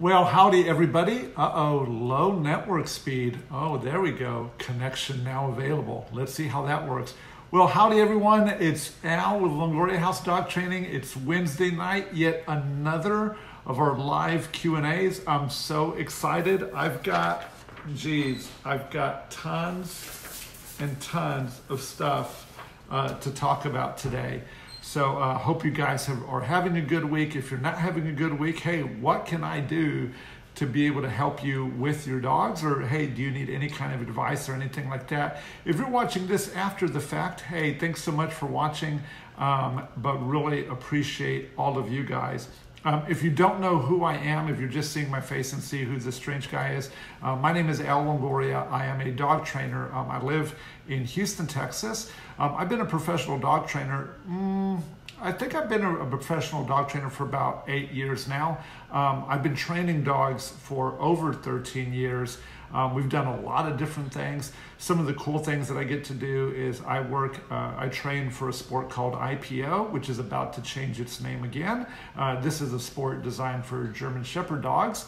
Well, howdy everybody. Uh-oh, low network speed. Oh, there we go. Connection now available. Let's see how that works. Well, howdy everyone. It's Al with Longoriahaus Dog Training. It's Wednesday night, yet another of our live Q&As. I'm so excited. I've got, geez, I've got tons and tons of stuff uh, to talk about today. So I uh, hope you guys have, are having a good week. If you're not having a good week, hey, what can I do to be able to help you with your dogs? Or hey, do you need any kind of advice or anything like that? If you're watching this after the fact, hey, thanks so much for watching. Um, but really appreciate all of you guys. Um, if you don't know who I am, if you're just seeing my face and see who this strange guy is, uh, my name is Al Longoria. I am a dog trainer. Um, I live in Houston, Texas. Um, I've been a professional dog trainer. Mm, I think I've been a, professional dog trainer for about eight years now. Um, I've been training dogs for over 13 years. Um, we've done a lot of different things. Some of the cool things that I get to do is I work, uh, I train for a sport called IPO, which is about to change its name again. Uh, this is a sport designed for German Shepherd dogs.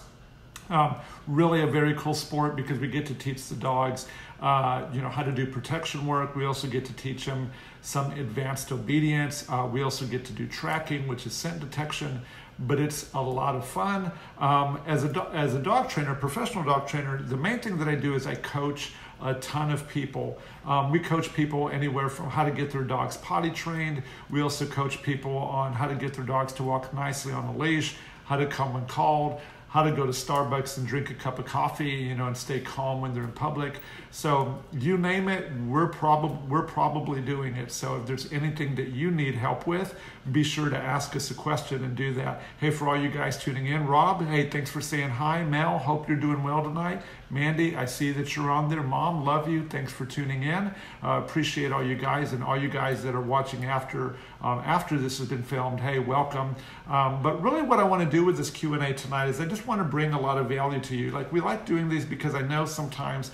Um, really a very cool sport because we get to teach the dogs, uh, you know, how to do protection work. We also get to teach them some advanced obedience. Uh, we also get to do tracking, which is scent detection but it's a lot of fun. Um, as, a as a dog trainer, professional dog trainer, the main thing that I do is I coach a ton of people. Um, we coach people anywhere from how to get their dogs potty trained. We also coach people on how to get their dogs to walk nicely on a leash, how to come when called, how to go to Starbucks and drink a cup of coffee, you know, and stay calm when they're in public. So you name it, we're probably we're probably doing it. So if there's anything that you need help with, be sure to ask us a question and do that. Hey, for all you guys tuning in, Rob, hey, thanks for saying hi. Mel, hope you're doing well tonight. Mandy, I see that you're on there. Mom, love you. Thanks for tuning in. Uh, appreciate all you guys and all you guys that are watching after um, after this has been filmed. Hey, welcome. Um, but really, what I want to do with this Q and A tonight is I just want to bring a lot of value to you. Like we like doing these because I know sometimes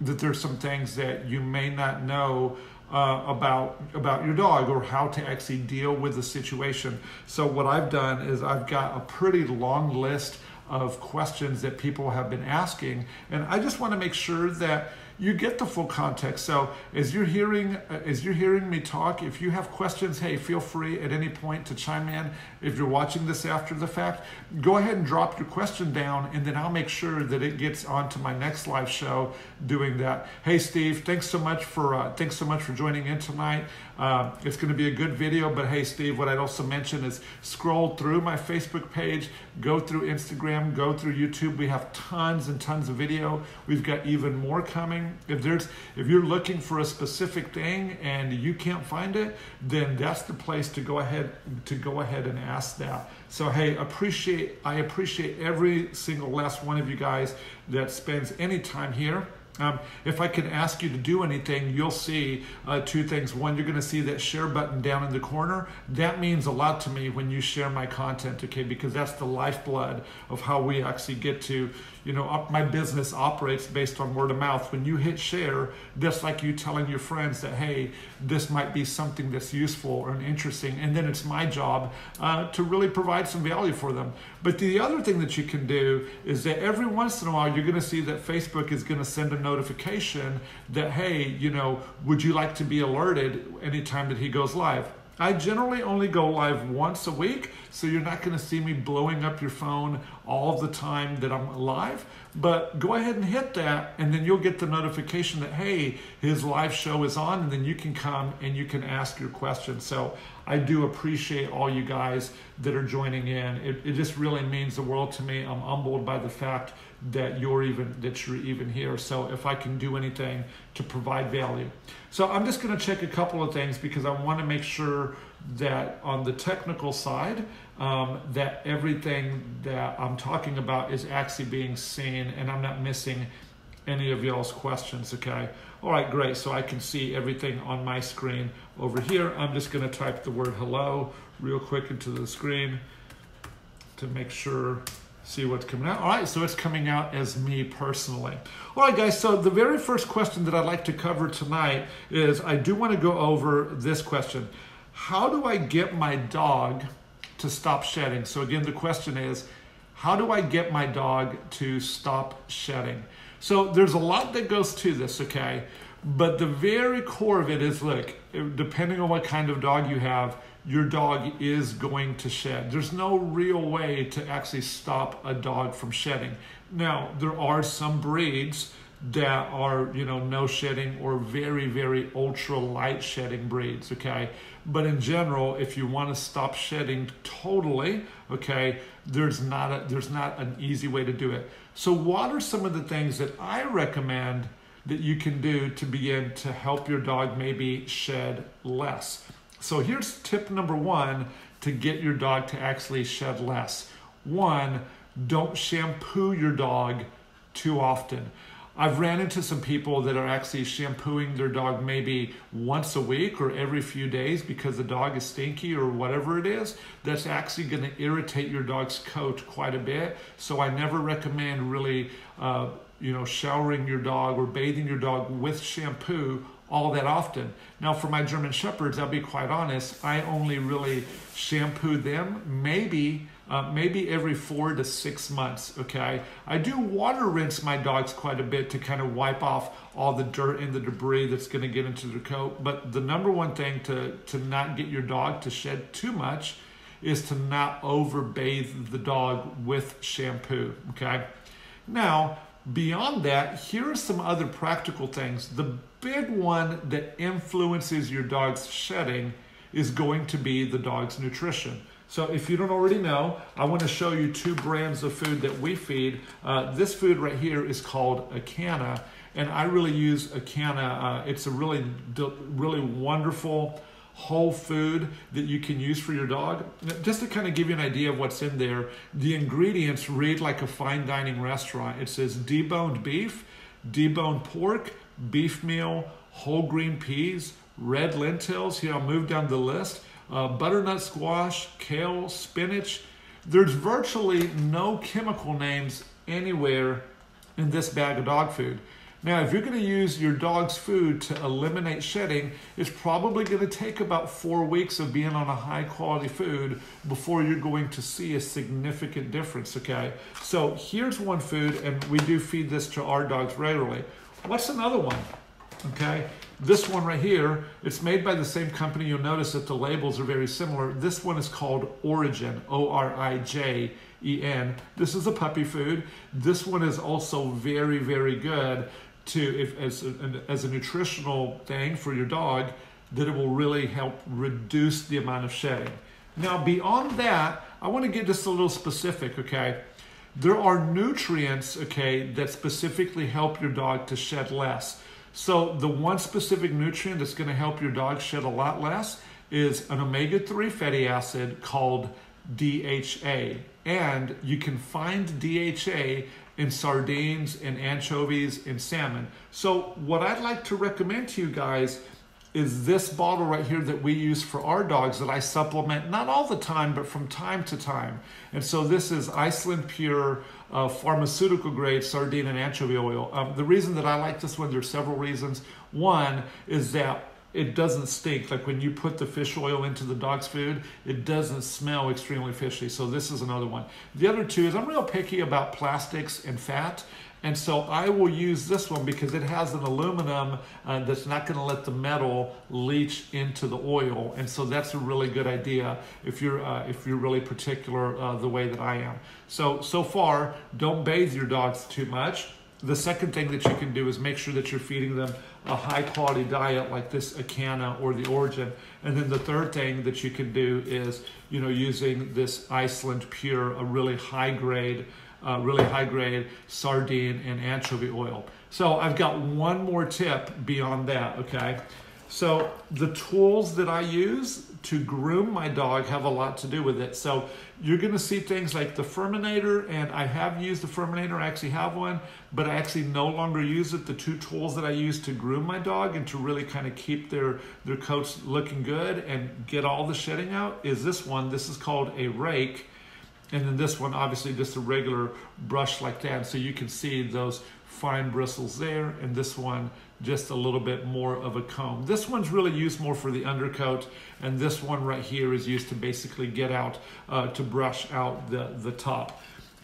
that there's some things that you may not know uh, about about your dog or how to actually deal with the situation. So what I've done is I've got a pretty long list of questions that people have been asking, and I just want to make sure that you get the full context. So as you're hearing as you're hearing me talk, if you have questions, hey, feel free at any point to chime in. If you're watching this after the fact, go ahead and drop your question down, and then I'll make sure that it gets onto my next live show doing that. Hey, Steve, thanks so much for uh, thanks so much for joining in tonight. Uh, it's going to be a good video, but hey, Steve, what I'd also mention is scroll through my Facebook page, go through Instagram, go through YouTube. We have tons and tons of video. We've got even more coming. If there's if you're looking for a specific thing and you can't find it, then that's the place to go ahead to go ahead and ask that. So hey, appreciate I appreciate every single last one of you guys that spends any time here. Um, if I can ask you to do anything, you'll see uh, two things. One, you're going to see that share button down in the corner. That means a lot to me when you share my content, okay? Because that's the lifeblood of how we actually get to, you know, my business operates based on word of mouth. When you hit share, that's like you telling your friends that, hey, this might be something that's useful or interesting. And then it's my job uh, to really provide some value for them. But the other thing that you can do is that every once in a while, you're going to see that Facebook is going to send a notification that, hey, you know, would you like to be alerted anytime that he goes live? I generally only go live once a week, so you're not going to see me blowing up your phone all the time that I'm live. But go ahead and hit that, and then you'll get the notification that, hey, his live show is on, and then you can come and you can ask your questions. So I do appreciate all you guys that are joining in. It, it just really means the world to me. I'm humbled by the fact that you're even that you're even here. So if I can do anything to provide value. So I'm just going to check a couple of things because I want to make sure that on the technical side um, that everything that I'm talking about is actually being seen and I'm not missing any of y'all's questions, okay? All right, great. So I can see everything on my screen over here. I'm just to type the word hello real quick into the screen to make sure see what's coming out. All right, so it's coming out as me personally. All right, guys, so the very first question that I'd like to cover tonight is I do want to go over this question. How do I get my dog to stop shedding? So again, the question is, How do I get my dog to stop shedding? So there's a lot that goes to this, okay? But the very core of it is look, depending on what kind of dog you have, your dog is going to shed. There's no real way to actually stop a dog from shedding. Now, there are some breeds that are, you know, no shedding or very, very ultra light shedding breeds, okay? But in general, if you want to stop shedding totally, okay, there's not a, there's not an easy way to do it. So what are some of the things that I recommend that you can do to begin to help your dog maybe shed less? So here's tip number one to get your dog to actually shed less. One, don't shampoo your dog too often. I've ran into some people that are actually shampooing their dog maybe once a week or every few days because the dog is stinky or whatever it is. That's actually going to irritate your dog's coat quite a bit. So I never recommend really, uh, you know, showering your dog or bathing your dog with shampoo all that often. Now, for my German Shepherds, I'll be quite honest, I only really shampoo them maybe uh, maybe every four to six months. Okay, I do water rinse my dogs quite a bit to kind of wipe off all the dirt and the debris that's going to get into their coat. But the number one thing to to not get your dog to shed too much is to not over bathe the dog with shampoo. Okay, now beyond that, here are some other practical things. The big one that influences your dog's shedding is going to be the dog's nutrition. So if you don't already know, I want to show you two brands of food that we feed. Uh, this food right here is called Acana, and I really use Acana. Uh, it's a really, really wonderful whole food that you can use for your dog. Just to kind of give you an idea of what's in there, the ingredients read like a fine dining restaurant. It says deboned beef, deboned pork, beef meal, whole green peas, red lentils. Here, I'll move down the list. Uh, butternut squash, kale, spinach. There's virtually no chemical names anywhere in this bag of dog food. Now, if you're going to use your dog's food to eliminate shedding, it's probably going to take about four weeks of being on a high quality food before you're going to see a significant difference, okay? So here's one food, and we do feed this to our dogs regularly. What's another one? Okay, this one right here, it's made by the same company. You'll notice that the labels are very similar. This one is called Orijen, O R I J E N. This is a puppy food. This one is also very, very good to if as a, as a nutritional thing for your dog that it will really help reduce the amount of shedding. Now, beyond that, I want to get just a little specific, okay? There are nutrients, okay, that specifically help your dog to shed less. So, the one specific nutrient that's going to help your dog shed a lot less is an omega 3 fatty acid called DHA. And you can find DHA in sardines, in anchovies, in salmon. So, what I'd like to recommend to you guys is this bottle right here that we use for our dogs that I supplement not all the time, but from time to time. And so, this is Iceland Pure uh, pharmaceutical grade sardine and anchovy oil. Um, the reason that I like this one, there's several reasons. One is that it doesn't stink. Like when you put the fish oil into the dog's food, it doesn't smell extremely fishy. So this is another one. The other two is I'm real picky about plastics and fat. And so I will use this one because it has an aluminum uh, that's not going to let the metal leach into the oil. And so that's a really good idea if you're uh, if you're really particular uh, the way that I am. So so far, don't bathe your dogs too much. The second thing that you can do is make sure that you're feeding them a high quality diet like this Acana or the Orijen. And then the third thing that you can do is, you know, using this Iceland Pure, a really high grade, uh, really high grade sardine and anchovy oil. So I've got one more tip beyond that, okay? So the tools that I use to groom my dog have a lot to do with it. So you're going to see things like the Furminator, and I have used the Furminator. I actually have one, but I actually no longer use it. The two tools that I use to groom my dog and to really kind of keep their their coats looking good and get all the shedding out is this one. This is called a rake. And then this one, obviously just a regular brush like that. So you can see those fine bristles there. And this one, just a little bit more of a comb. This one's really used more for the undercoat, and this one right here is used to basically get out, uh, to brush out the, the top.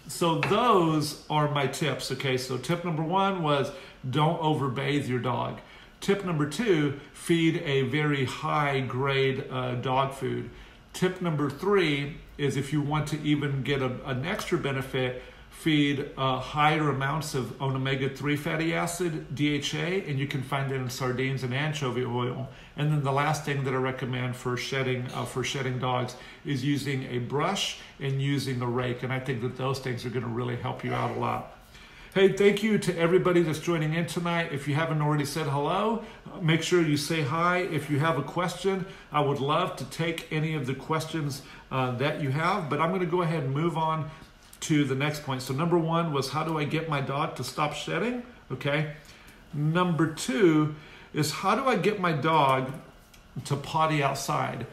so those are my tips. Okay, so tip number one was don't overbathe your dog. Tip number two, feed a very high grade uh, dog food. Tip number three is if you want to even get a, an extra benefit, feed uh, higher amounts of omega-3 fatty acid, DHA, and you can find it in sardines and anchovy oil. And then the last thing that I recommend for shedding uh, for shedding dogs is using a brush and using a rake. And I think that those things are going to really help you out a lot. Hey, thank you to everybody that's joining in tonight. If you haven't already said hello, make sure you say hi. If you have a question, I would love to take any of the questions uh, that you have. But I'm going to go ahead and move on to the next point. So, number one was how do I get my dog to stop shedding? Okay. Number two is how do I get my dog to potty outside?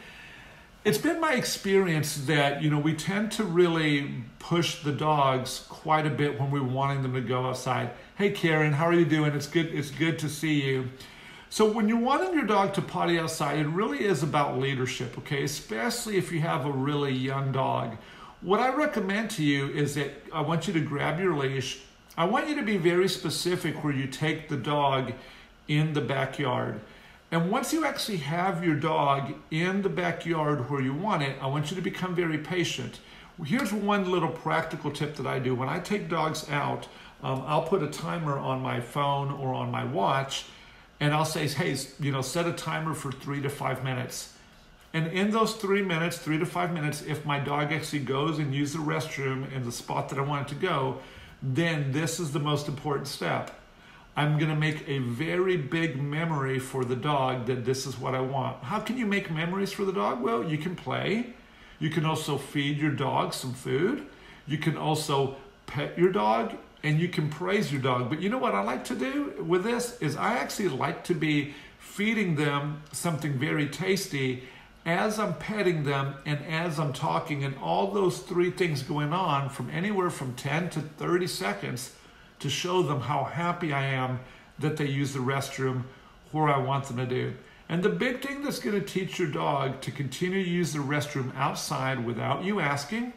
It's been my experience that, you know, we tend to really push the dogs quite a bit when we're wanting them to go outside. Hey, Karen, how are you doing? It's good, it's good to see you. So when you're wanting your dog to potty outside, it really is about leadership, okay? Especially if you have a really young dog. What I recommend to you is that I want you to grab your leash. I want you to be very specific where you take the dog in the backyard. And once you actually have your dog in the backyard where you want it, I want you to become very patient. Here's one little practical tip that I do. When I take dogs out, um, I'll put a timer on my phone or on my watch, and I'll say, hey, you know, set a timer for three to five minutes. And in those three minutes, three to five minutes, if my dog actually goes and uses the restroom in the spot that I want it to go, then this is the most important step. I'm going to make a very big memory for the dog that this is what I want. How can you make memories for the dog? Well, you can play. You can also feed your dog some food. You can also pet your dog and you can praise your dog. But you know what I like to do with this is I actually like to be feeding them something very tasty as I'm petting them and as I'm talking, and all those three things going on from anywhere from 10 to 30 seconds to show them how happy I am that they use the restroom where I want them to do. And the big thing that's going to teach your dog to continue to use the restroom outside without you asking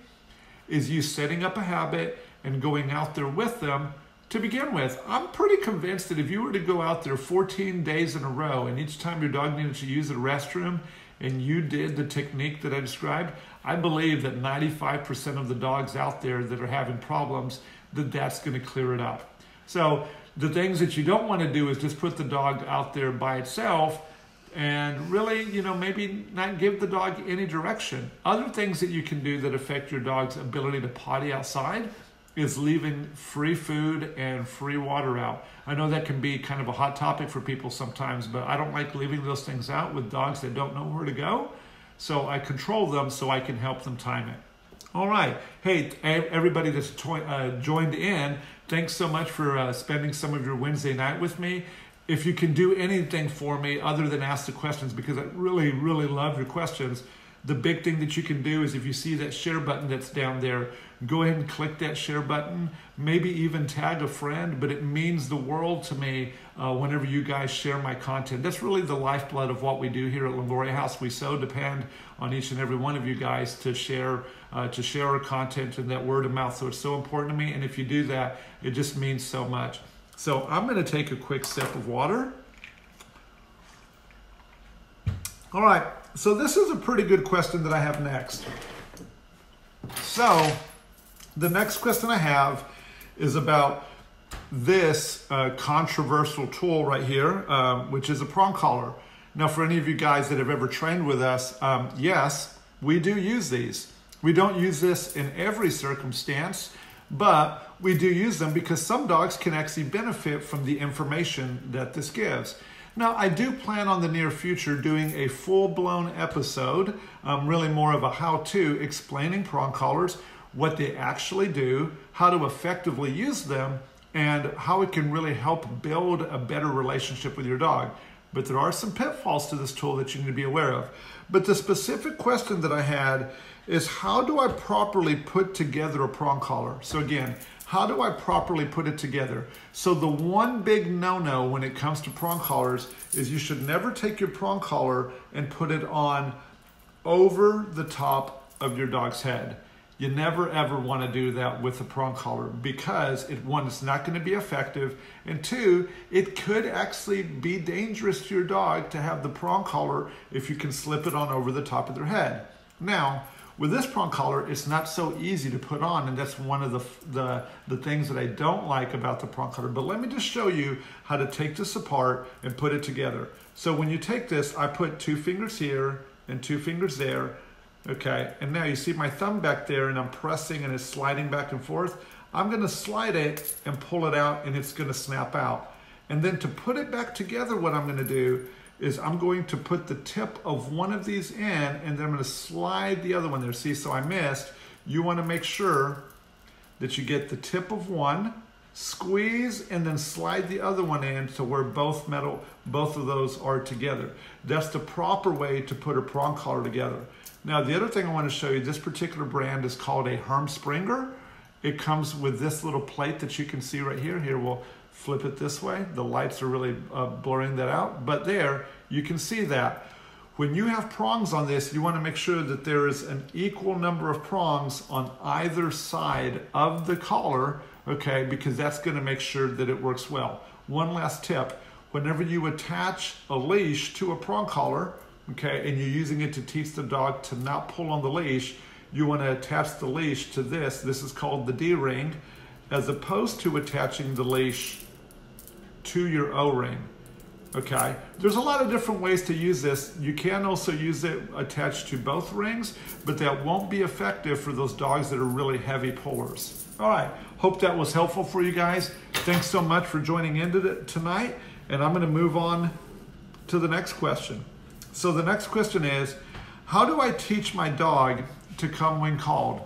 is you setting up a habit and going out there with them to begin with. I'm pretty convinced that if you were to go out there 14 days in a row and each time your dog needed to use the restroom, and you did the technique that I described, I believe that 95% of the dogs out there that are having problems, that that's going to clear it up. So the things that you don't want to do is just put the dog out there by itself and really, you know, maybe not give the dog any direction. Other things that you can do that affect your dog's ability to potty outside is leaving free food and free water out. I know that can be kind of a hot topic for people sometimes, but I don't like leaving those things out with dogs that don't know where to go. So I control them so I can help them time it. All right. Hey, everybody that's uh, joined in, thanks so much for uh, spending some of your Wednesday night with me. If you can do anything for me other than ask the questions, because I really, really love your questions, the big thing that you can do is if you see that share button that's down there, go ahead and click that share button. Maybe even tag a friend, but it means the world to me uh, whenever you guys share my content. That's really the lifeblood of what we do here at Longoriahaus. We so depend on each and every one of you guys to share uh, to share our content and that word of mouth. So it's so important to me. And if you do that, it just means so much. So I'm going to take a quick sip of water. All right, so this is a pretty good question that I have next. So the next question I have is about this uh, controversial tool right here, um, which is a prong collar. Now, for any of you guys that have ever trained with us, um, yes, we do use these. We don't use this in every circumstance, but we do use them because some dogs can actually benefit from the information that this gives. Now, I do plan on the near future doing a full blown episode, um, really more of a how to, explaining prong collars, what they actually do, how to effectively use them, and how it can really help build a better relationship with your dog. But there are some pitfalls to this tool that you need to be aware of. But the specific question that I had is how do I properly put together a prong collar? So again, how do I properly put it together? So the one big no-no when it comes to prong collars is you should never take your prong collar and put it on over the top of your dog's head. You never ever want to do that with a prong collar because it one, it's not going to be effective, and two, it could actually be dangerous to your dog to have the prong collar if you can slip it on over the top of their head. Now, with this prong collar, it's not so easy to put on, and that's one of the, the, the things that I don't like about the prong collar. But let me just show you how to take this apart and put it together. So when you take this, I put two fingers here and two fingers there, okay? And now you see my thumb back there and I'm pressing and it's sliding back and forth. I'm gonna slide it and pull it out and it's gonna snap out. And then to put it back together, what I'm gonna do is I'm going to put the tip of one of these in and then I'm gonna slide the other one there. See, so I missed. You wanna make sure that you get the tip of one, squeeze and then slide the other one in to where both metal, both of those are together. That's the proper way to put a prong collar together. Now the other thing I want to show you, this particular brand is called a Herm Sprenger. It comes with this little plate that you can see right here. Here we'll flip it this way. The lights are really uh, blurring that out, but there you can see that. When you have prongs on this, you want to make sure that there is an equal number of prongs on either side of the collar, okay, because that's going to make sure that it works well. One last tip, whenever you attach a leash to a prong collar, okay, and you're using it to teach the dog to not pull on the leash, you want to attach the leash to this. This is called the D-ring, as opposed to attaching the leash to your O-ring. Okay, there's a lot of different ways to use this. You can also use it attached to both rings, but that won't be effective for those dogs that are really heavy pullers. All right, hope that was helpful for you guys. Thanks so much for joining in tonight, and I'm gonna move on to the next question. So the next question is, how do I teach my dog to come when called?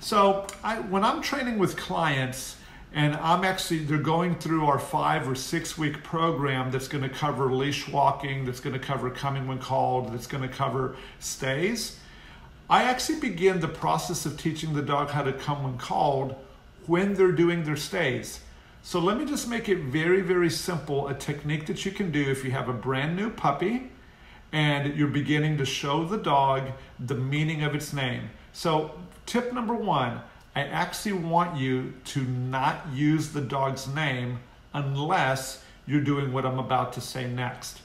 So I, when I'm training with clients, and I'm actually, they're going through our five or six week program that's going to cover leash walking, that's going to cover coming when called, that's going to cover stays. I actually begin the process of teaching the dog how to come when called when they're doing their stays. So let me just make it very, very simple a technique that you can do if you have a brand new puppy and you're beginning to show the dog the meaning of its name. So, tip number one I actually want you to not use the dog's name unless you're doing what I'm about to say next.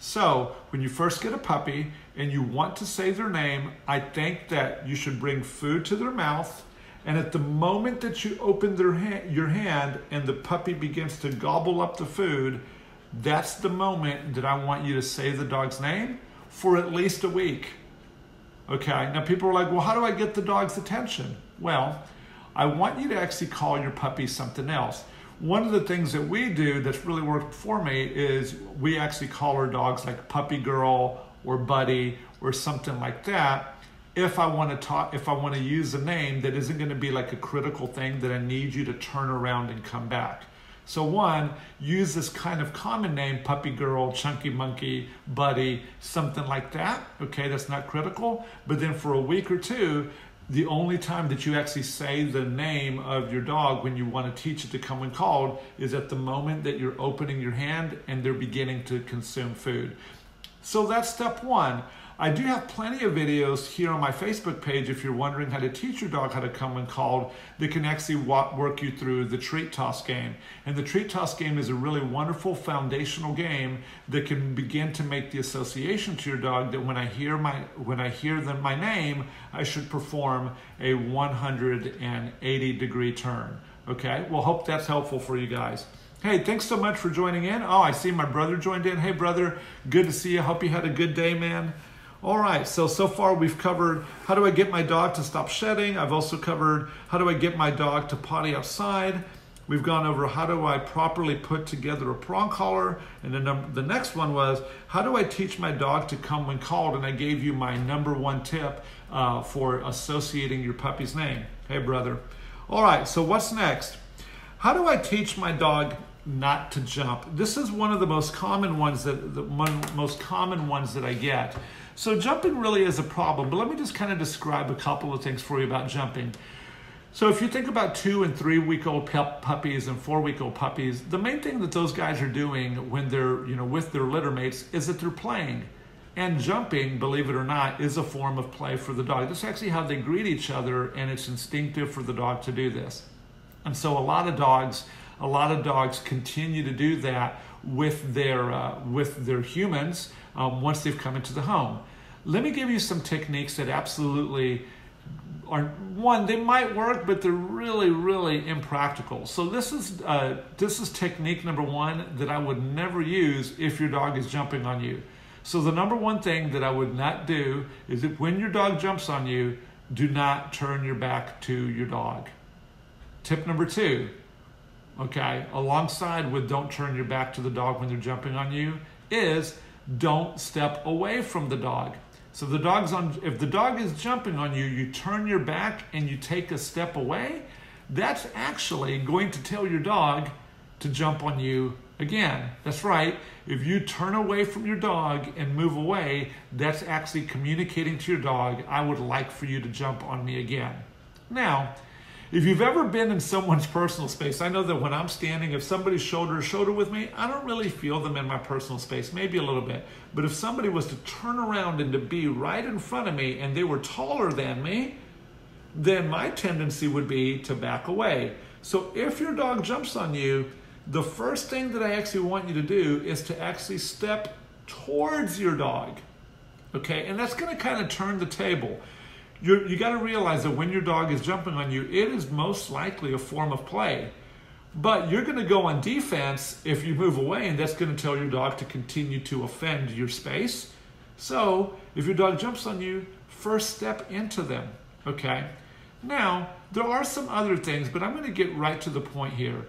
So, when you first get a puppy and you want to say their name, I think that you should bring food to their mouth. And at the moment that you open their ha- your hand and the puppy begins to gobble up the food, that's the moment that I want you to say the dog's name for at least a week. Okay, now people are like, well, how do I get the dog's attention? Well, I want you to actually call your puppy something else. One of the things that we do that's really worked for me is we actually call our dogs like puppy girl or buddy or something like that. If I want to talk, if I want to use a name that isn't going to be like a critical thing that I need you to turn around and come back. So one, use this kind of common name, puppy girl, chunky monkey, buddy, something like that. Okay, that's not critical. But then for a week or two, the only time that you actually say the name of your dog when you want to teach it to come when called is at the moment that you're opening your hand and they're beginning to consume food. So that's step one. I do have plenty of videos here on my Facebook page if you're wondering how to teach your dog how to come when called that can actually work you through the treat toss game. And the treat toss game is a really wonderful foundational game that can begin to make the association to your dog that when I hear my when I hear them my name, I should perform a 180 degree turn. Okay? Well, hope that's helpful for you guys. Hey, thanks so much for joining in. Oh, I see my brother joined in. Hey, brother, good to see you. Hope you had a good day, man. All right, so so far we've covered how do I get my dog to stop shedding. I've also covered how do I get my dog to potty outside. We've gone over how do I properly put together a prong collar. And then the next one was how do I teach my dog to come when called. And I gave you my number one tip uh, for associating your puppy's name. Hey, brother. All right, so what's next? How do I teach my dog not to jump? This is one of the most common ones that the one, most common ones that I get. So jumping really is a problem, but let me just kind of describe a couple of things for you about jumping. So if you think about two and three week old puppies and four week old puppies, the main thing that those guys are doing when they're, you know, with their litter mates is that they're playing. And jumping, believe it or not, is a form of play for the dog. This is actually how they greet each other, and it's instinctive for the dog to do this. And so a lot of dogs, a lot of dogs continue to do that with their uh, with their humans um, once they've come into the home. Let me give you some techniques that absolutely are one they might work, but they're really really impractical. So this is uh, this is technique number one that I would never use if your dog is jumping on you. So the number one thing that I would not do is that when your dog jumps on you, do not turn your back to your dog. Tip number two, okay, alongside with don't turn your back to the dog when they're jumping on you, is don't step away from the dog. So the dog's on if the dog is jumping on you, you turn your back and you take a step away, that's actually going to tell your dog to jump on you again. That's right. If you turn away from your dog and move away, that's actually communicating to your dog, I would like for you to jump on me again. Now, if you've ever been in someone's personal space, I know that when I'm standing, if somebody's shoulder to shoulder with me, I don't really feel them in my personal space, maybe a little bit. But if somebody was to turn around and to be right in front of me and they were taller than me, then my tendency would be to back away. So if your dog jumps on you, the first thing that I actually want you to do is to actually step towards your dog. Okay, and that's to kind of turn the table you you got to realize that when your dog is jumping on you, it is most likely a form of play. But you're going to go on defense if you move away, and that's going to tell your dog to continue to offend your space. So if your dog jumps on you, first step into them. Okay? Now, there are some other things, but I'm going to get right to the point here.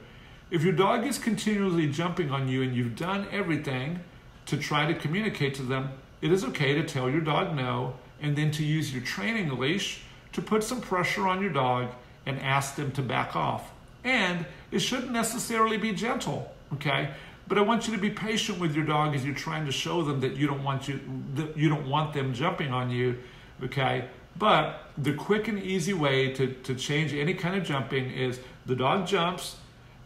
If your dog is continually jumping on you and you've done everything to try to communicate to them, it is okay to tell your dog no and then to use your training leash to put some pressure on your dog and ask them to back off. And it shouldn't necessarily be gentle, okay? But I want you to be patient with your dog as you're trying to show them that you don't want you that you don't want them jumping on you, okay? But the quick and easy way to, to change any kind of jumping is the dog jumps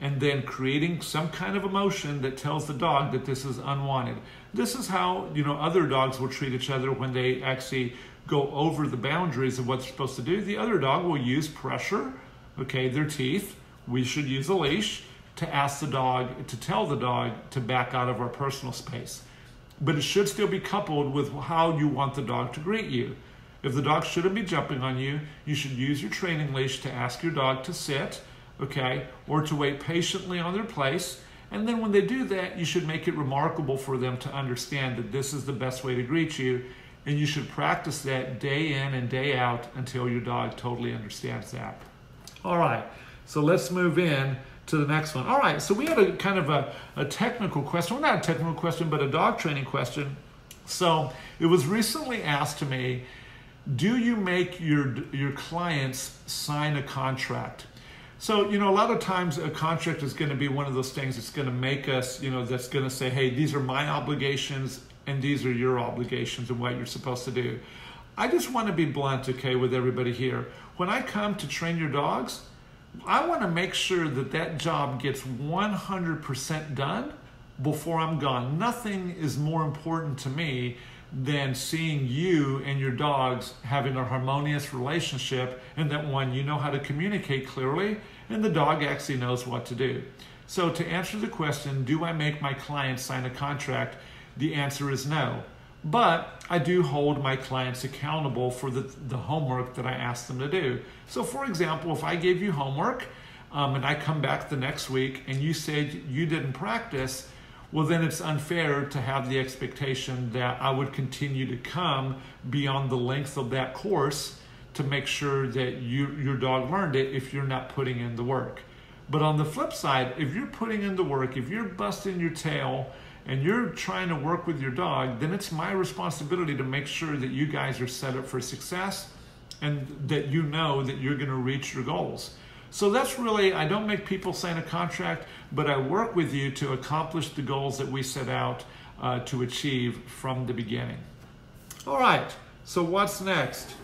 and then creating some kind of emotion that tells the dog that this is unwanted. This is how, you know, other dogs will treat each other when they actually go over the boundaries of what they're supposed to do. The other dog will use pressure, okay, their teeth. We should use a leash to ask the dog, to tell the dog to back out of our personal space. But it should still be coupled with how you want the dog to greet you. If the dog shouldn't be jumping on you, you should use your training leash to ask your dog to sit, okay, or to wait patiently on their place and then when they do that, you should make it remarkable for them to understand that this is the best way to greet you. And you should practice that day in and day out until your dog totally understands that. All right, so let's move in to the next one. All right, so we had a kind of a, a technical question. Well, not a technical question, but a dog training question. So it was recently asked to me, do you make your, your clients sign a contract? So, you know, a lot of times a contract is going to be one of those things that's going to make us, you know, that's going to say, hey, these are my obligations and these are your obligations and what you're supposed to do. I just want to be blunt, okay, with everybody here. When I come to train your dogs, I want to make sure that that job gets 100% done before I'm gone. Nothing is more important to me than seeing you and your dogs having a harmonious relationship and that one, you know how to communicate clearly and the dog actually knows what to do. So, to answer the question, do I make my clients sign a contract? The answer is no. But I do hold my clients accountable for the, the homework that I ask them to do. So, for example, if I gave you homework um, and I come back the next week and you said you didn't practice, well, then it's unfair to have the expectation that I would continue to come beyond the length of that course to make sure that you, your dog learned it if you're not putting in the work. But on the flip side, if you're putting in the work, if you're busting your tail and you're trying to work with your dog, then it's my responsibility to make sure that you guys are set up for success and that you know that you're going to reach your goals. So that's really, I don't make people sign a contract, but I work with you to accomplish the goals that we set out uh, to achieve from the beginning. All right, so what's next?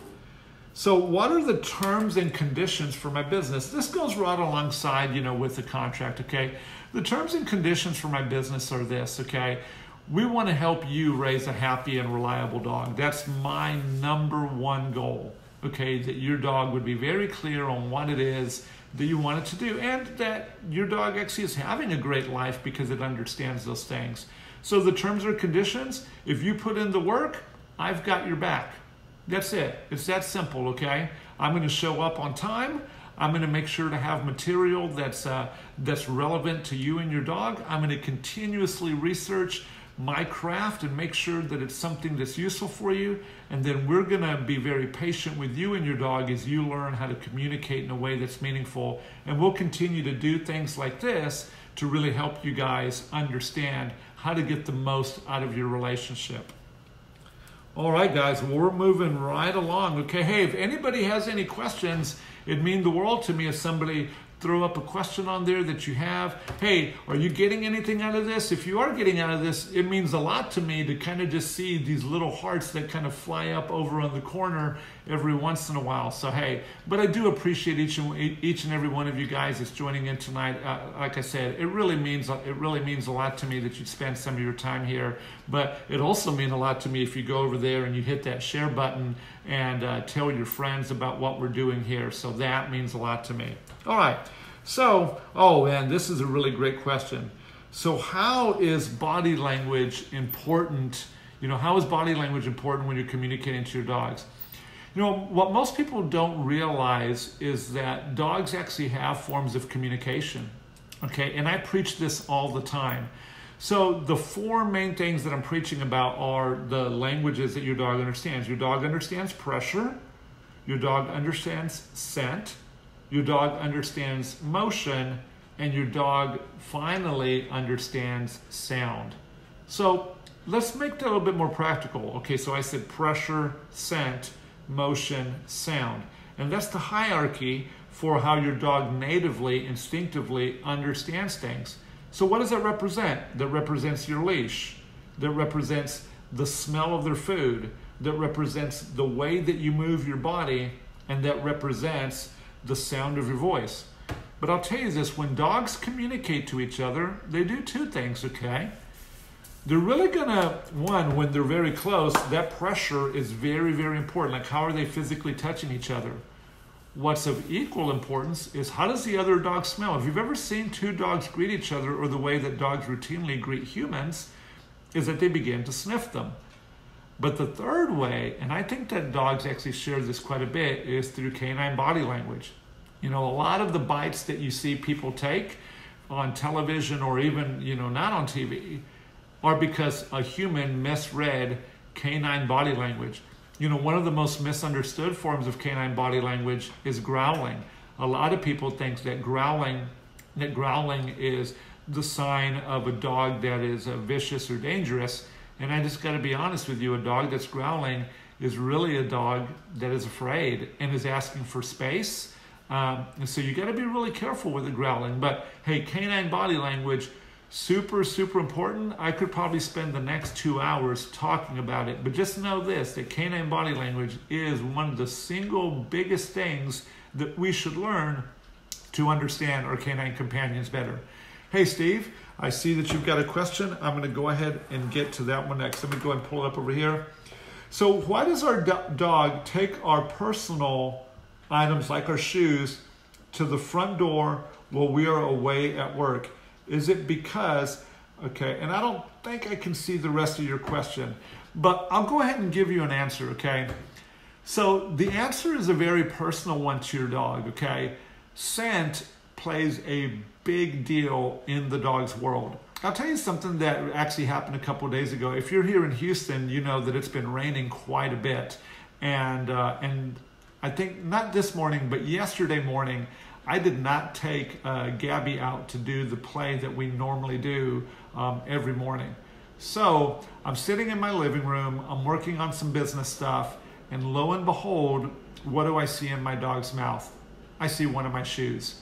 So what are the terms and conditions for my business? This goes right alongside, you know, with the contract, okay? The terms and conditions for my business are this, okay? we want to help you raise a happy and reliable dog. That's my number one goal. Okay, that your dog would be very clear on what it is that you want it to do, and that your dog actually is having a great life because it understands those things. So, the terms or conditions, if you put in the work, I've got your back. That's it. It's that simple, okay? I'm going to show up on time. I'm going to make sure to have material that's uh, that's relevant to you and your dog. I'm going to continuously research my craft and make sure that it's something that's useful for you. And then we're going to be very patient with you and your dog as you learn how to communicate in a way that's meaningful. And we'll continue to do things like this to really help you guys understand how to get the most out of your relationship. All right, guys, we're moving right along. Okay, hey, if anybody has any questions, it'd mean the world to me if somebody throw up a question on there that you have. Hey, are you getting anything out of this? If you are getting out of this, it means a lot to me to kind of just see these little hearts that kind of fly up over on the corner every once in a while. So hey, but I do appreciate each and each and every one of you guys that's joining in tonight. Uh, like I said, it really means it really means a lot to me that you spend some of your time here. But it also means a lot to me if you go over there and you hit that share button and uh, tell your friends about what we're doing here. So that means a lot to me. All right. So, oh man, this is a really great question. So, how is body language important? You know, how is body language important when you're communicating to your dogs? You know, what most people don't realize is that dogs actually have forms of communication. Okay, and I preach this all the time. So, the four main things that I'm preaching about are the languages that your dog understands. Your dog understands pressure, your dog understands scent, your dog understands motion, and your dog finally understands sound. So let's make that a little bit more practical. Okay, so I said pressure, scent, motion, sound. And that's the hierarchy for how your dog natively, instinctively understands things. So what does that represent? That represents your leash. That represents the smell of their food. That represents the way that you move your body. And that represents the sound of your voice. But I'll tell you this when dogs communicate to each other, they do two things, okay? They're really gonna, one, when they're very close, that pressure is very, very important. Like, how are they physically touching each other? What's of equal importance is how does the other dog smell? If you've ever seen two dogs greet each other, or the way that dogs routinely greet humans, is that they begin to sniff them. But the third way, and I think that dogs actually share this quite a bit, is through canine body language. You know, a lot of the bites that you see people take on television or even, you know, not on TV are because a human misread canine body language. You know, one of the most misunderstood forms of canine body language is growling. A lot of people think that growling that growling is the sign of a dog that is uh, vicious or dangerous and I just got to be honest with you a dog that's growling is really a dog that is afraid and is asking for space. Um, and so you got to be really careful with the growling. But hey, canine body language, super, super important. I could probably spend the next two hours talking about it. But just know this that canine body language is one of the single biggest things that we should learn to understand our canine companions better. Hey, Steve, I see that you've got a question. I'm going to go ahead and get to that one next. Let me go and pull it up over here. So, why does our dog take our personal items like our shoes to the front door while we are away at work? Is it because, okay, and I don't think I can see the rest of your question, but I'll go ahead and give you an answer, okay? So, the answer is a very personal one to your dog, okay? Scent plays a big deal in the dog's world. I'll tell you something that actually happened a couple days ago. If you're here in Houston, you know that it's been raining quite a bit, and uh, and I think not this morning, but yesterday morning, I did not take uh, Gabby out to do the play that we normally do um, every morning. So I'm sitting in my living room. I'm working on some business stuff, and lo and behold, what do I see in my dog's mouth? I see one of my shoes.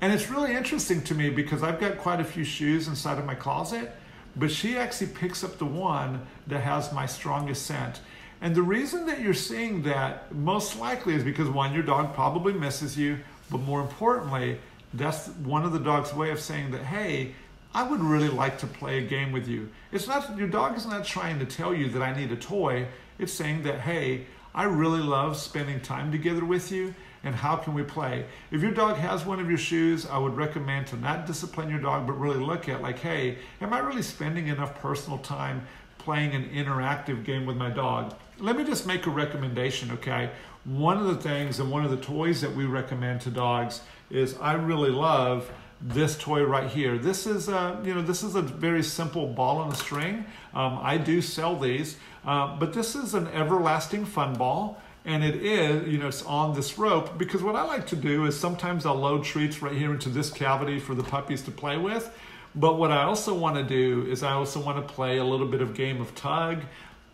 And it's really interesting to me because I've got quite a few shoes inside of my closet, but she actually picks up the one that has my strongest scent. And the reason that you're seeing that most likely is because one, your dog probably misses you, but more importantly, that's one of the dog's way of saying that, hey, I would really like to play a game with you. It's not your dog is not trying to tell you that I need a toy. It's saying that hey, I really love spending time together with you and how can we play? If your dog has one of your shoes, I would recommend to not discipline your dog, but really look at like, hey, am I really spending enough personal time playing an interactive game with my dog? Let me just make a recommendation, okay? One of the things and one of the toys that we recommend to dogs is I really love this toy right here. This is a, you know, this is a very simple ball and a string. Um, I do sell these, uh, but this is an everlasting fun ball and it is, you know, it's on this rope because what I like to do is sometimes I'll load treats right here into this cavity for the puppies to play with. But what I also want to do is I also want to play a little bit of game of tug,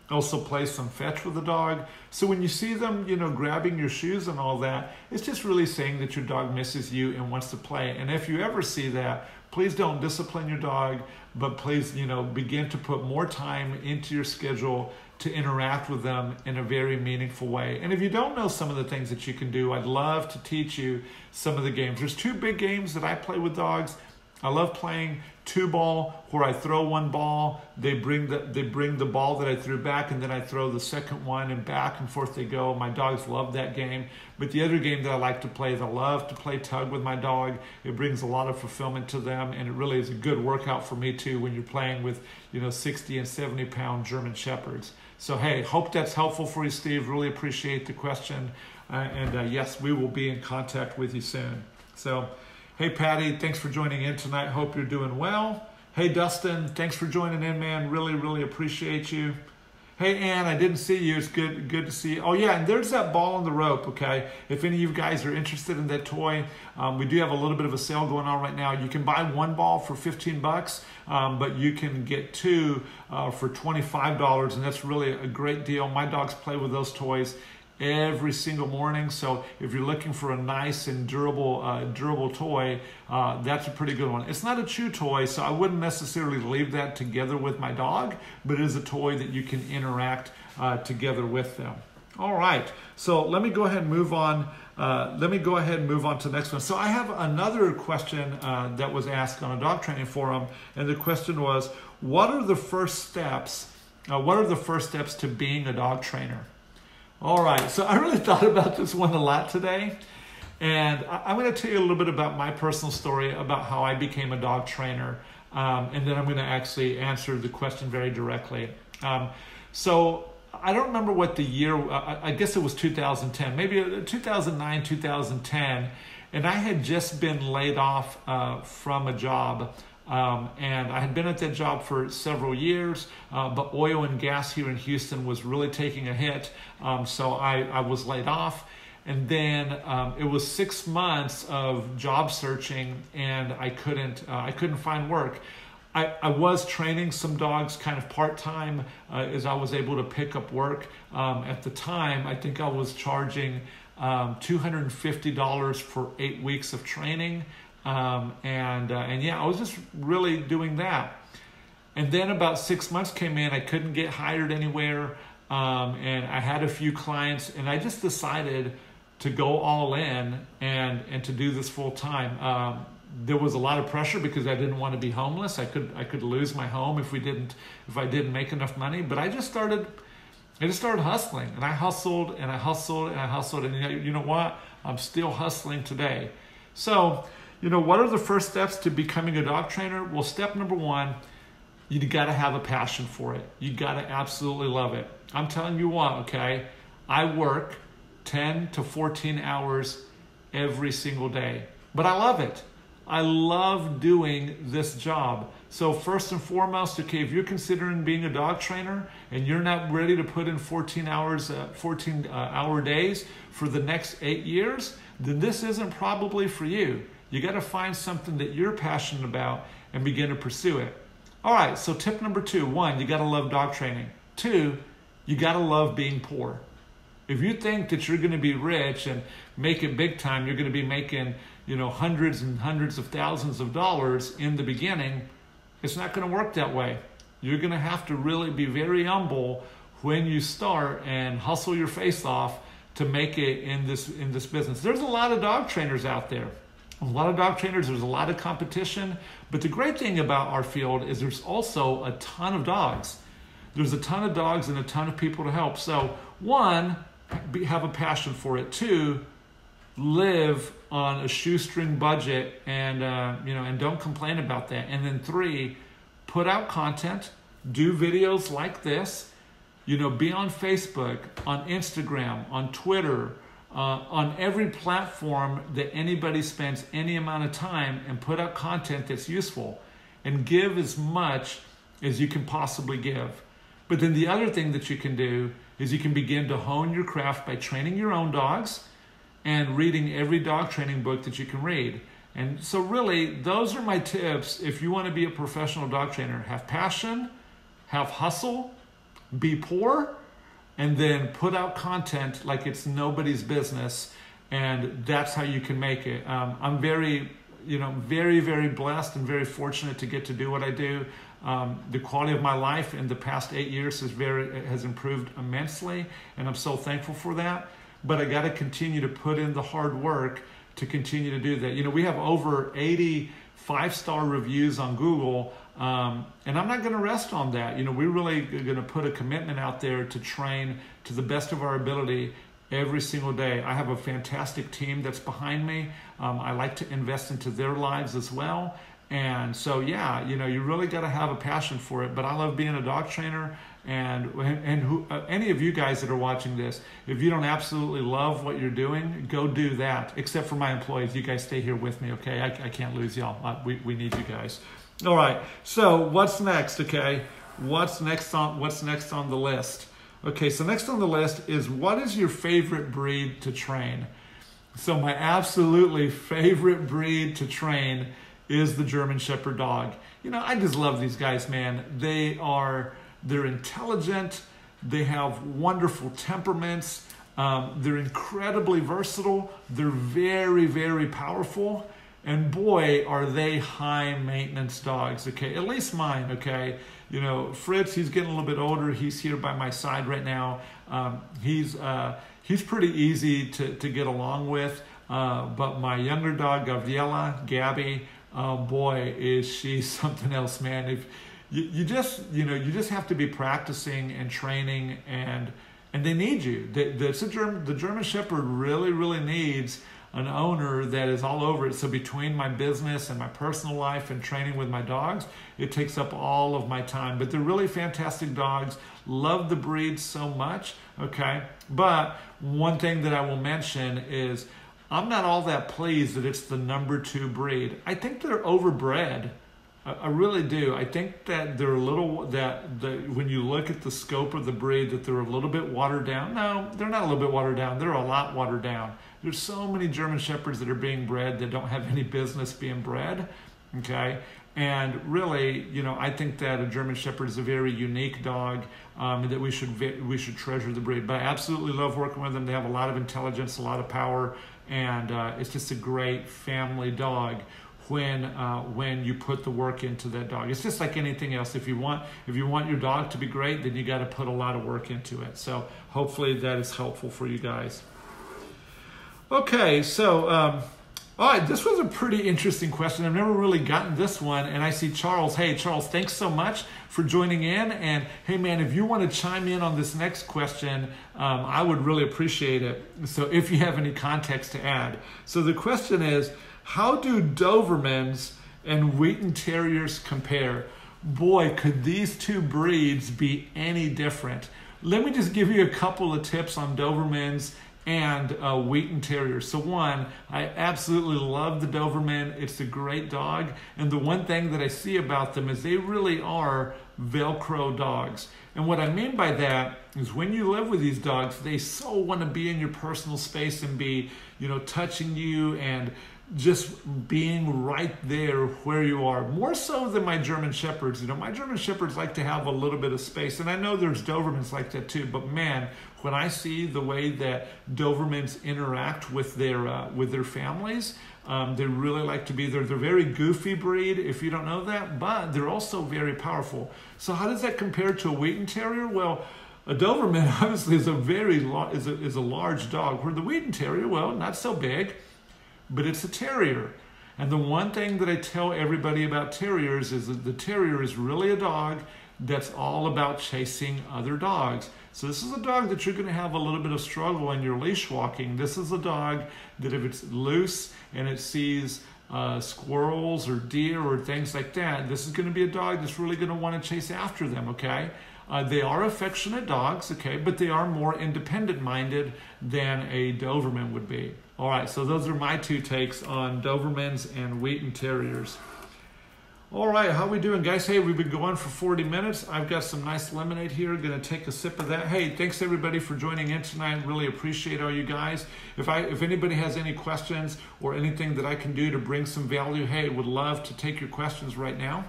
also play some fetch with the dog. So when you see them, you know, grabbing your shoes and all that, it's just really saying that your dog misses you and wants to play. And if you ever see that, please don't discipline your dog, but please, you know, begin to put more time into your schedule to interact with them in a very meaningful way. And if you don't know some of the things that you can do, I'd love to teach you some of the games. There's two big games that I play with dogs. I love playing two ball where I throw one ball, they bring the they bring the ball that I threw back and then I throw the second one and back and forth they go. My dogs love that game. But the other game that I like to play is I love to play tug with my dog. It brings a lot of fulfillment to them and it really is a good workout for me too when you're playing with, you know, 60 and 70 pound German shepherds. So hey, hope that's helpful for you, Steve. Really appreciate the question. Uh, and uh, yes, we will be in contact with you soon. So Hey, Patty, thanks for joining in tonight. Hope you're doing well. Hey, Dustin, thanks for joining in, man. Really, really appreciate you. Hey, Ann, I didn't see you. It's good, good to see you. Oh, yeah, and there's that ball on the rope, okay? If any of you guys are interested in that toy, um, we do have a little bit of a sale going on right now. You can buy one ball for 15 bucks, um, but you can get two uh, for $25, and that's really a great deal. My dogs play with those toys every single morning. So if you're looking for a nice and durable, uh, durable toy, uh, that's a pretty good one. It's not a chew toy, so I wouldn't necessarily leave that together with my dog, but it is a toy that you can interact uh, together with them. All right, so let me go ahead and move on. Uh, let me go ahead and move on to the next one. So I have another question uh, that was asked on a dog training forum, and the question was, what are the first steps? Uh, what are the first steps to being a dog trainer? All right, so I really thought about this one a lot today. And I'm going to tell you a little bit about my personal story about how I became a dog trainer. Um, and then I'm going to actually answer the question very directly. Um, so I don't remember what the year, uh, I guess it was 2010, maybe uh, 2009, 2010. And I had just been laid off uh, from a job um, and I had been at that job for several years, uh, but oil and gas here in Houston was really taking a hit. Um, so I, I was laid off. And then um, it was six months of job searching, and I couldn't uh, I couldn't find work. I, I, was training some dogs kind of part time uh, as I was able to pick up work. Um, at the time, I think I was charging um, $250 for eight weeks of training. Um, and uh, and yeah, I was just really doing that. And then about six months came in, I couldn't get hired anywhere, um, and I had a few clients, and I just decided to go all in and and to do this full time. Um, there was a lot of pressure because I didn't want to be homeless. I could I could lose my home if we didn't if I didn't make enough money. But I just started I just started hustling, and I hustled and I hustled and I hustled, and you know what? I'm still hustling today. So you know, what are the first steps to becoming a dog trainer? Well, step number one, you got to have a passion for it. You got to absolutely love it. I'm telling you what, okay? I work 10 to 14 hours every single day, but I love it. I love doing this job. So first and foremost, okay, if you're considering being a dog trainer and you're not ready to put in 14 hours, uh, 14 uh, hour days for the next eight years, then this isn't probably for you. You got to find something that you're passionate about and begin to pursue it. All right, so tip number two one, you got to love dog training. Two, you got to love being poor. If you think that you're going to be rich and make it big time, you're going to be making, you know, hundreds and hundreds of thousands of dollars in the beginning, it's not going to work that way. You're going to have to really be very humble when you start and hustle your face off to make it in this in this business. There's a lot of dog trainers out there. A lot of dog trainers, there's a lot of competition. But the great thing about our field is there's also a ton of dogs. There's a ton of dogs and a ton of people to help. So, one, be, have a passion for it. Two, live on a shoestring budget and uh, you know and don't complain about that. And then three, put out content, do videos like this. You know, be on Facebook, on Instagram, on Twitter, uh, on every platform that anybody spends any amount of time and put out content that's useful and give as much as you can possibly give. But then the other thing that you can do is you can begin to hone your craft by training your own dogs and reading every dog training book that you can read. And so, really, those are my tips if you want to be a professional dog trainer. Have passion, have hustle, be poor, and then put out content like it's nobody's business. And that's how you can make it. Um, I'm very, you know, very, very blessed and very fortunate to get to do what I do. Um, the quality of my life in the past eight years has very has improved immensely, and I'm so thankful for that. But I got to continue to put in the hard work to continue to do that. You know, we have over 80 five star reviews on Google, um, and I'm not going to rest on that. You know, we're really going to put a commitment out there to train to the best of our ability every single day. I have a fantastic team that's behind me. Um, I like to invest into their lives as well. And so, yeah, you know, you really got to have a passion for it. But I love being a dog trainer. And and who, uh, any of you guys that are watching this, if you don't absolutely love what you're doing, go do that. Except for my employees, you guys stay here with me, okay? I, I can't lose y'all. Uh, we we need you guys. All right. So what's next? Okay, what's next on what's next on the list? Okay, so next on the list is what is your favorite breed to train? So my absolutely favorite breed to train is the German Shepherd dog. You know, I just love these guys, man. They are, they're intelligent. They have wonderful temperaments. Um, they're incredibly versatile. They're very, very powerful. And boy, are they high maintenance dogs, okay? At least mine, okay? You know, Fritz, he's getting a little bit older. He's here by my side right now. Um, he's, uh, he's pretty easy to, to get along with. Uh, but my younger dog, Gabriella, Gabby, oh boy, is she something else, man. If you, you just, you know, you just have to be practicing and training and, and they need you. The, the, German, the German Shepherd really, really needs an owner that is all over it. So between my business and my personal life and training with my dogs, it takes up all of my time. But they're really fantastic dogs. Love the breed so much. Okay. But one thing that I will mention is I'm not all that pleased that it's the number two breed. I think they're overbred. I, really do. I think that they're a little that the, when you look at the scope of the breed, that they're a little bit watered down. No, they're not a little bit watered down. They're a lot watered down. There's so many German shepherds that are being bred that don't have any business being bred. Okay, and really, you know, I think that a German Shepherd is a very unique dog um, that we should we should treasure the breed. But I absolutely love working with them. They have a lot of intelligence, a lot of power, and uh, it's just a great family dog when uh, when you put the work into that dog. It's just like anything else. If you want if you want your dog to be great, then you got to put a lot of work into it. So hopefully that is helpful for you guys. Okay, so. Um, all right, this was a pretty interesting question. I've never really gotten this one, and I see Charles. Hey, Charles, thanks so much for joining in. And hey, man, if you want to chime in on this next question, um, I would really appreciate it. So, if you have any context to add. So, the question is How do Dobermans and Wheaten Terriers compare? Boy, could these two breeds be any different? Let me just give you a couple of tips on Dobermans and uh, Wheaten Terrier. So one, I absolutely love the Doberman. It's a great dog. And the one thing that I see about them is they really are Velcro dogs. And what I mean by that is when you live with these dogs, they so want to be in your personal space and be, you know, touching you and just being right there where you are, more so than my German Shepherds. You know, my German Shepherds like to have a little bit of space, and I know there's Dobermans like that too. But man, when I see the way that Dobermans interact with their uh, with their families, um, they really like to be there. They're very goofy breed, if you don't know that, but they're also very powerful. So how does that compare to a Wheaten Terrier? Well. A Doberman obviously is a very is a, is a large dog, where the Wheaten Terrier, well, not so big but it's a terrier. And the one thing that I tell everybody about terriers is that the terrier is really a dog that's all about chasing other dogs. So this is a dog that you're going to have a little bit of struggle in your leash walking. This is a dog that if it's loose and it sees uh, squirrels or deer or things like that, this is going to be a dog that's really going to want to chase after them, okay? Uh, they are affectionate dogs, okay, but they are more independent minded than a Doberman would be. All right, so those are my two takes on Dobermans and Wheaten Terriers. All right, how we doing, guys? Hey, we've been going for 40 minutes. I've got some nice lemonade here. Gonna take a sip of that. Hey, thanks everybody for joining in tonight. Really appreciate all you guys. If I, if anybody has any questions or anything that I can do to bring some value, hey, would love to take your questions right now.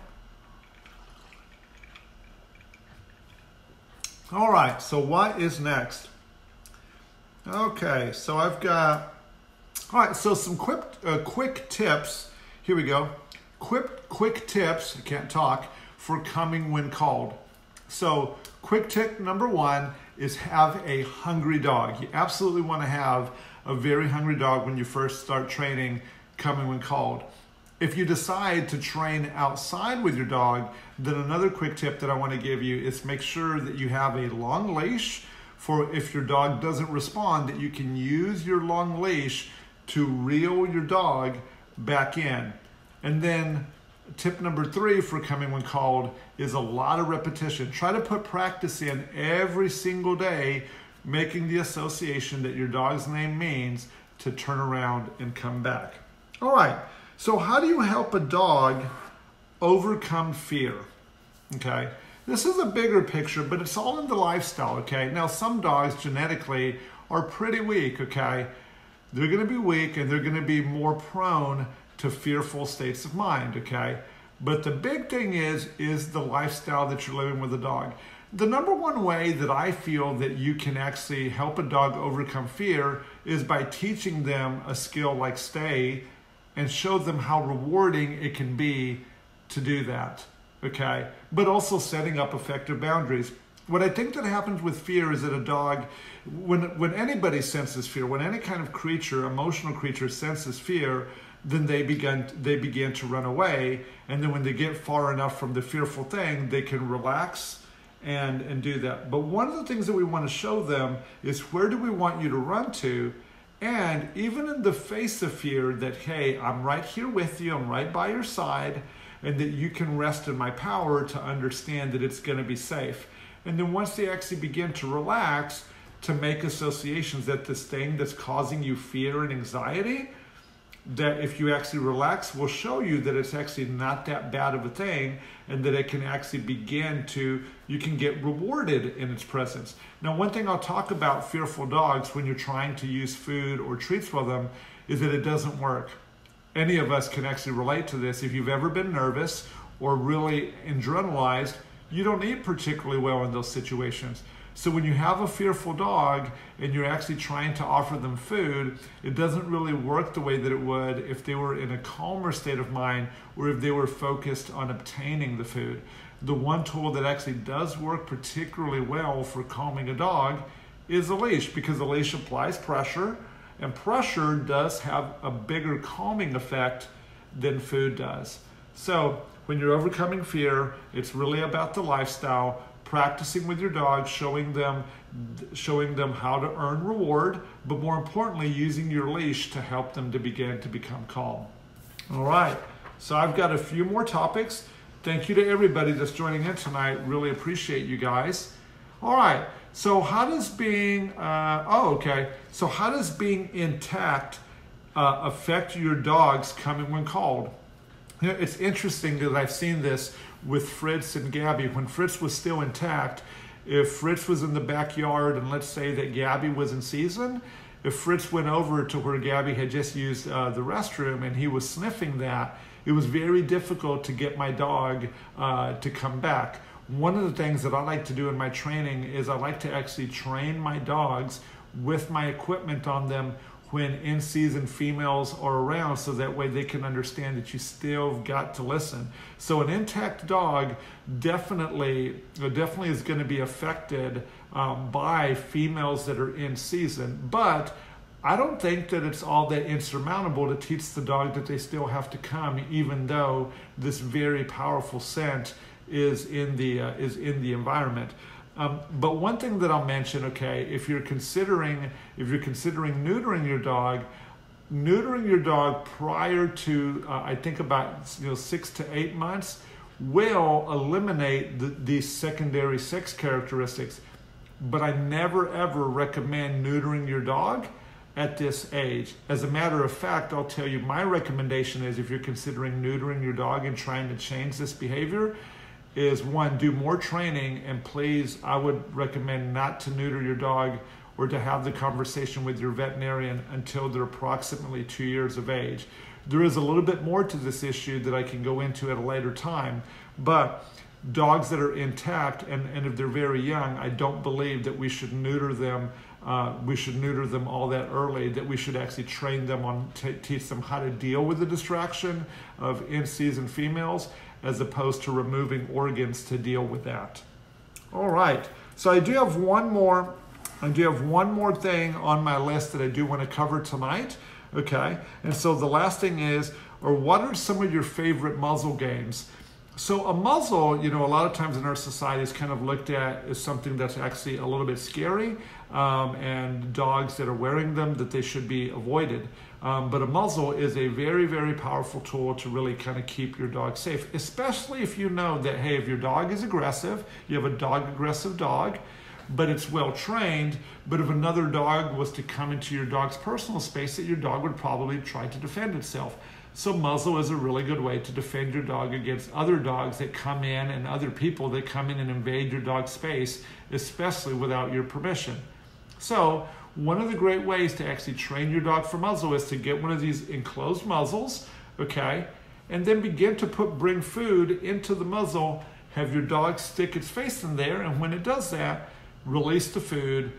All right, so what is next? Okay, so I've got, all right, so some quick, uh, quick tips. Here we go quick, quick tips, I can't talk, for coming when called. So quick tip number one is have a hungry dog. You absolutely want to have a very hungry dog when you first start training coming when called. If you decide to train outside with your dog, then another quick tip that I want to give you is make sure that you have a long leash for if your dog doesn't respond, that you can use your long leash to reel your dog back in. And then tip number three for coming when called is a lot of repetition. Try to put practice in every single day, making the association that your dog's name means to turn around and come back. All right, so how do you help a dog overcome fear? Okay, this is a bigger picture, but it's all in the lifestyle, okay? Now, some dogs genetically are pretty weak, okay? They're gonna be weak and they're gonna be more prone to fearful states of mind, okay? But the big thing is, is the lifestyle that you're living with a dog. The number one way that I feel that you can actually help a dog overcome fear is by teaching them a skill like stay and show them how rewarding it can be to do that, okay? But also setting up effective boundaries. What I think that happens with fear is that a dog, when, when anybody senses fear, when any kind of creature, emotional creature senses fear, then they began they begin to run away. And then when they get far enough from the fearful thing they can relax and and do that. But one of the things that we want to show them is where do we want you to run to? And even in the face of fear that hey i'm right here with you i'm right by your side and that you can rest in my power to understand that it's going to be safe. And then once they actually begin to relax to make associations that this thing that's causing you fear and anxiety that if you actually relax will show you that it's actually not that bad of a thing and that it can actually begin to you can get rewarded in its presence. Now one thing i'll talk about fearful dogs when you're trying to use food or treats for them is that it doesn't work. Any of us can actually relate to this. If you've ever been nervous or really adrenalized you don't eat particularly well in those situations so when you have a fearful dog and you're actually trying to offer them food, it doesn't really work the way that it would if they were in a calmer state of mind or if they were focused on obtaining the food. The one tool that actually does work particularly well for calming a dog is a leash because a leash applies pressure and pressure does have a bigger calming effect than food does. So when you're overcoming fear, it's really about the lifestyle practicing with your dog, showing them showing them how to earn reward, but more importantly, using your leash to help them to begin to become calm. All right, so I've got a few more topics. Thank you to everybody that's joining in tonight. Really appreciate you guys. All right, so how does being, uh, oh, okay. So how does being intact uh, affect your dogs coming when called? It's interesting that I've seen this with Fritz and Gabby. When Fritz was still intact, if Fritz was in the backyard and let's say that Gabby was in season, if Fritz went over to where Gabby had just used uh, the restroom and he was sniffing that, it was very difficult to get my dog uh, to come back. One of the things that I like to do in my training is I like to actually train my dogs with my equipment on them when in season females are around so that way they can understand that you still got to listen. So an intact dog definitely definitely is going to be affected um, by females that are in season, but I don't think that it's all that insurmountable to teach the dog that they still have to come, even though this very powerful scent is in the uh, is in the environment. Um, but one thing that I'll mention, okay, if you're considering if you're considering neutering your dog, neutering your dog prior to uh, I think about you know six to eight months will eliminate the, these secondary sex characteristics. But I never ever recommend neutering your dog at this age. As a matter of fact, I'll tell you my recommendation is if you're considering neutering your dog and trying to change this behavior, is one, do more training, and please, I would recommend not to neuter your dog or to have the conversation with your veterinarian until they're approximately two years of age. There is a little bit more to this issue that I can go into at a later time, but dogs that are intact and, and if they're very young, I don't believe that we should neuter them. Uh, we should neuter them all that early. That we should actually train them on teach them how to deal with the distraction of in-season females as opposed to removing organs to deal with that. All right, so I do have one more, I do have one more thing on my list that I do want to cover tonight. Okay, and so the last thing is, or what are some of your favorite muzzle games? So a muzzle, you know, a lot of times in our society is kind of looked at as something that's actually a little bit scary, um, and dogs that are wearing them that they should be avoided. Um, but a muzzle is a very, very powerful tool to really kind of keep your dog safe, especially if you know that, hey, if your dog is aggressive, you have a dog aggressive dog, but it's well trained. But if another dog was to come into your dog's personal space, that your dog would probably try to defend itself. So muzzle is a really good way to defend your dog against other dogs that come in and other people that come in and invade your dog's space, especially without your permission. So one of the great ways to actually train your dog for muzzle is to get one of these enclosed muzzles, okay, and then begin to put bring food into the muzzle. Have your dog stick its face in there, and when it does that, release the food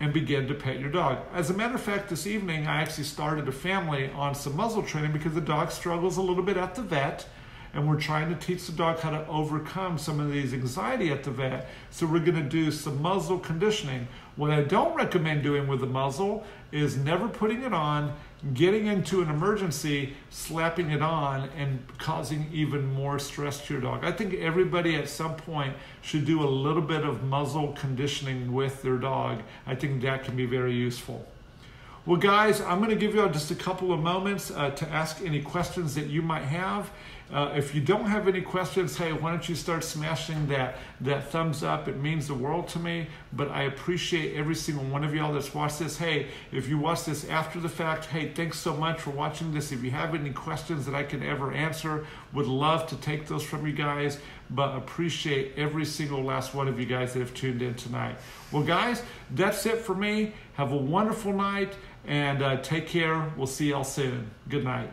and begin to pet your dog. As a matter of fact, this evening I actually started a family on some muzzle training because the dog struggles a little bit at the vet and we're trying to teach the dog how to overcome some of these anxiety at the vet. So we're going to do some muzzle conditioning. What I don't recommend doing with the muzzle is never putting it on, getting into an emergency, slapping it on, and causing even more stress to your dog. I think everybody at some point should do a little bit of muzzle conditioning with their dog. I think that can be very useful. Well, guys, I'm going to give you all just a couple of moments uh, to ask any questions that you might have. Uh, if you don't have any questions, hey, why don't you start smashing that, that thumbs up? It means the world to me, but I appreciate every single one of y'all that's watched this. Hey, if you watch this after the fact, hey, thanks so much for watching this. If you have any questions that I can ever answer, would love to take those from you guys, but appreciate every single last one of you guys that have tuned in tonight. Well, guys, that's it for me. Have a wonderful night and uh, take care. We'll see y'all soon. Good night.